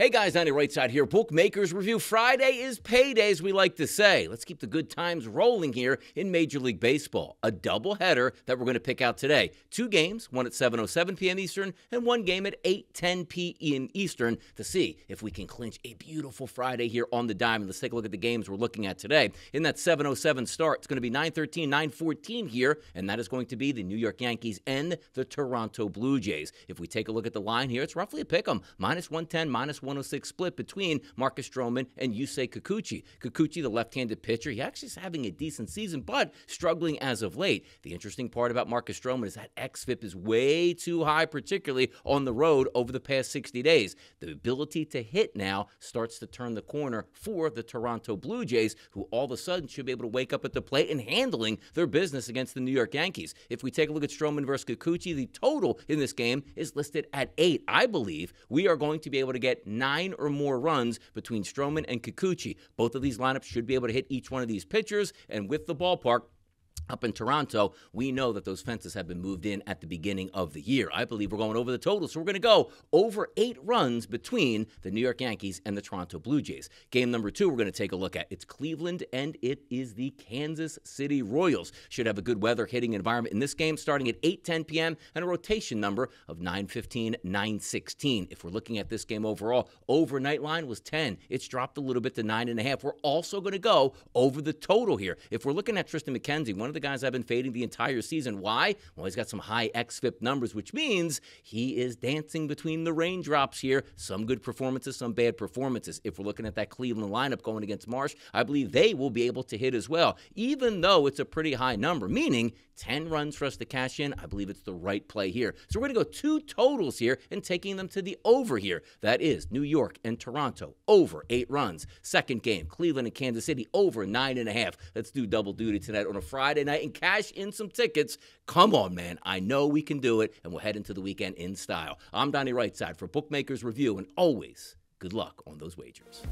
Hey guys, on the right side here, Bookmakers Review. Friday is payday, as we like to say. Let's keep the good times rolling here in Major League Baseball. A doubleheader that we're going to pick out today. Two games, one at 7.07 p.m. Eastern and one game at 8.10 p.m. Eastern to see if we can clinch a beautiful Friday here on the diamond. Let's take a look at the games we're looking at today. In that 7.07 start, it's going to be 9.13, 9.14 here, and that is going to be the New York Yankees and the Toronto Blue Jays. If we take a look at the line here, it's roughly a pick 'em. Minus 110, minus 106 split between Marcus Stroman and Yusei Kikuchi. Kikuchi, the left-handed pitcher, he actually is having a decent season, but struggling as of late. The interesting part about Marcus Stroman is that xFIP is way too high, particularly on the road over the past 60 days. The ability to hit now starts to turn the corner for the Toronto Blue Jays, who all of a sudden should be able to wake up at the plate and handling their business against the New York Yankees. If we take a look at Stroman versus Kikuchi, the total in this game is listed at eight. I believe we are going to be able to get nine or more runs between Stroman and Kikuchi. Both of these lineups should be able to hit each one of these pitchers, and with the ballpark, up in Toronto, we know that those fences have been moved in at the beginning of the year. I believe we're going over the total. So we're going to go over eight runs between the New York Yankees and the Toronto Blue Jays. Game number two, we're going to take a look at. It's Cleveland and it is the Kansas City Royals. Should have a good weather hitting environment in this game starting at 8:10 p.m. and a rotation number of 9:15, 9:16. If we're looking at this game overall, overnight line was 10. It's dropped a little bit to 9.5. We're also going to go over the total here. If we're looking at Triston McKenzie, one of the guys I've been fading the entire season. Why? Well, he's got some high XFIP numbers, which means he is dancing between the raindrops here. Some good performances, some bad performances. If we're looking at that Cleveland lineup going against Marsh, I believe they will be able to hit as well, even though it's a pretty high number, meaning 10 runs for us to cash in. I believe it's the right play here. So we're going to go two totals here and taking them to the over here. That is New York and Toronto over eight runs. Second game, Cleveland and Kansas City over nine and a half. Let's do double duty tonight on a Friday night and cash in some tickets. Come on, man. I know we can do it, and we'll head into the weekend in style. I'm Donnie Rightside for Bookmakers Review, and always good luck on those wagers.